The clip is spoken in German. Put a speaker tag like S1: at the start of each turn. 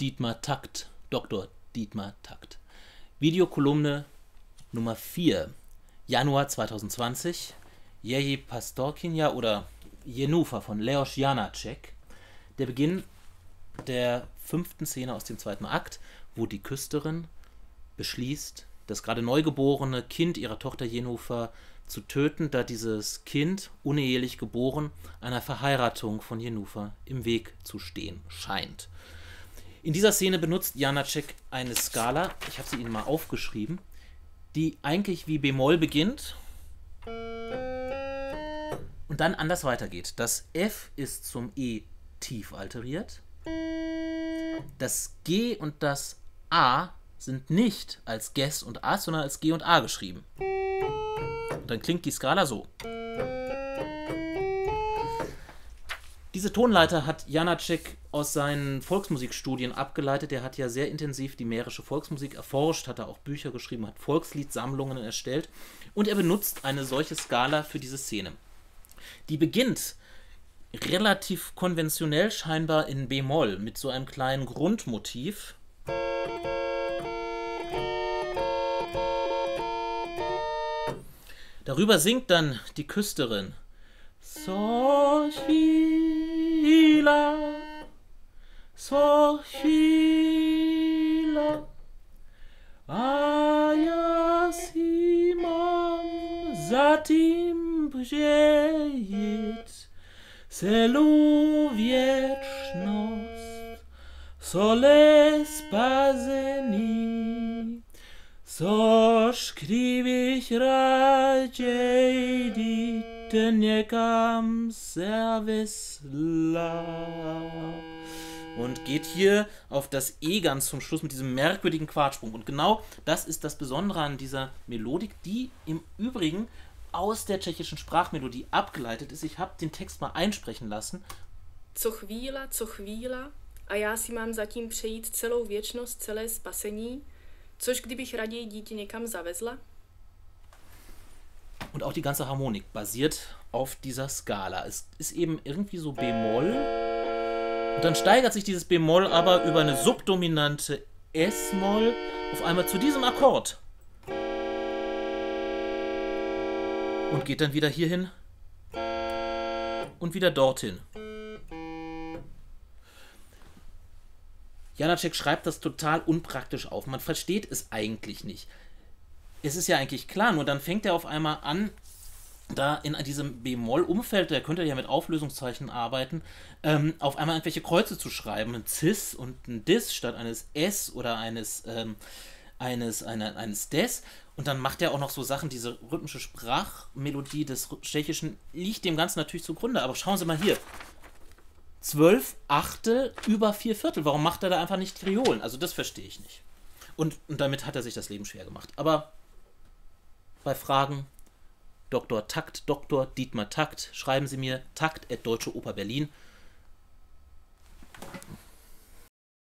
S1: Dietmar Takt, Dr. Dietmar Takt. Videokolumne Nummer 4, Januar 2020. Jeji Pastorkinja oder Jenufa von Leos Janacek. Der Beginn der fünften Szene aus dem zweiten Akt, wo die Küsterin beschließt, das gerade neugeborene Kind ihrer Tochter Jenufa zu töten, da dieses Kind, unehelich geboren, einer Verheiratung von Jenufa im Weg zu stehen scheint. In dieser Szene benutzt Janacek eine Skala, ich habe sie Ihnen mal aufgeschrieben, die eigentlich wie Bemol beginnt und dann anders weitergeht. Das F ist zum E tief alteriert. Das G und das A sind nicht als Ges und As, sondern als G und A geschrieben. Und dann klingt die Skala so. Diese Tonleiter hat Janacek aus seinen Volksmusikstudien abgeleitet. Er hat ja sehr intensiv die mährische Volksmusik erforscht, hat da auch Bücher geschrieben, hat Volksliedsammlungen erstellt und er benutzt eine solche Skala für diese Szene. Die beginnt relativ konventionell scheinbar in B-Moll mit so einem kleinen Grundmotiv. Darüber singt dann die Küsterin. So chwila, so chwila, a ja si mam za tym brzejeć, celu wieczność, sole spazeni, so schrieb ich raczej dit niekam servisla. Und geht hier auf das E ganz zum Schluss mit diesem merkwürdigen Quartsprung. Und genau das ist das Besondere an dieser Melodik, die im Übrigen aus der tschechischen Sprachmelodie abgeleitet ist. Ich habe den Text mal einsprechen lassen.
S2: Co chvíla, co chvíla, a já si mám zatím přejít celou věčnost, celé spasení, což kdybych raději dítě někam zavezla?
S1: Und auch die ganze Harmonik basiert auf dieser Skala. Es ist eben irgendwie so Bemol. Und dann steigert sich dieses Bemol aber über eine subdominante S-Moll auf einmal zu diesem Akkord. Und geht dann wieder hierhin und wieder dorthin. Janacek schreibt das total unpraktisch auf. Man versteht es eigentlich nicht. Es ist ja eigentlich klar, nur dann fängt er auf einmal an, da in diesem B-Moll-Umfeld, der könnte ja mit Auflösungszeichen arbeiten, ähm, auf einmal irgendwelche Kreuze zu schreiben. Ein Cis und ein Dis statt eines S oder eines, ähm, eines, einer, eines Des. Und dann macht er auch noch so Sachen, diese rhythmische Sprachmelodie des Tschechischen liegt dem Ganzen natürlich zugrunde. Aber schauen Sie mal hier. Zwölf Achtel über vier Viertel. Warum macht er da einfach nicht Triolen? Also das verstehe ich nicht. Und, und damit hat er sich das Leben schwer gemacht. Aber bei Fragen Dr. Takt, Dr. Dietmar Takt, schreiben Sie mir takt at Deutsche Oper Berlin